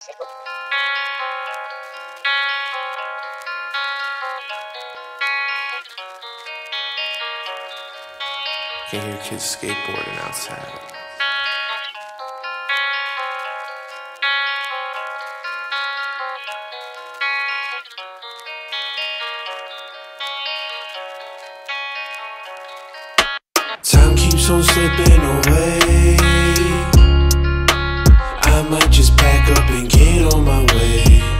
Can hear kids skateboarding outside. Time keeps on slipping away. I might just pack up and get on my way.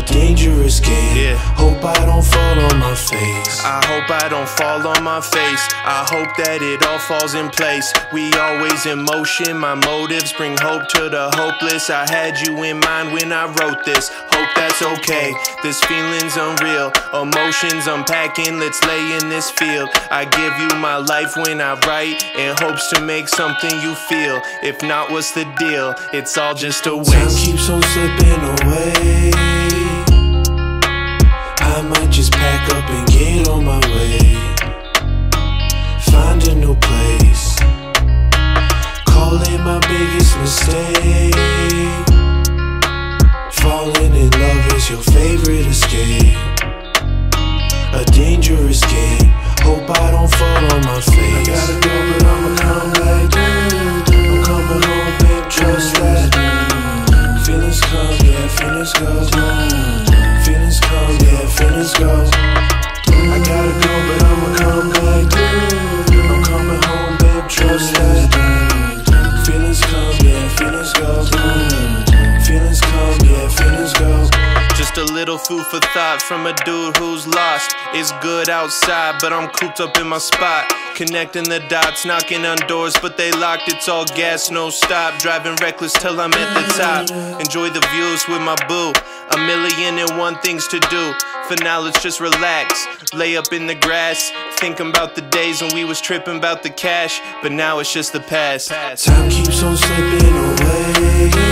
A dangerous game. Yeah. Hope I don't fall on my face. I hope I don't fall on my face. I hope that it all falls in place. We always in motion. My motives bring hope to the hopeless. I had you in mind when I wrote this. Hope that's okay. This feeling's unreal. Emotions unpacking. Let's lay in this field. I give you my life when I write in hopes to make something you feel. If not, what's the deal? It's all just a waste. Time keeps on slipping away. I might just pack up and get on my way. Find a new place. Call it my biggest mistake. Falling in love is your favorite escape. A dangerous game. Hope I don't fall on my face. I gotta go, but I'ma come back. I'm coming home, babe. Trust that. Feelings come, yeah, feelings go. Yeah, go. I gotta go, but I'ma come back. I'm coming home, babe. Trust. Feelings come, yeah, feelings go. Feelings come, yeah, feelings go. Just a little food for thought from a dude who's lost. It's good outside, but I'm cooped up in my spot. Connecting the dots, knocking on doors, but they locked. It's all gas, no stop. Driving reckless till I'm at the top. Enjoy the views with my boo. A million and one things to do. For now, let's just relax. Lay up in the grass. Thinking about the days when we was tripping about the cash. But now it's just the past. Time keeps on slipping away.